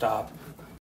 stop.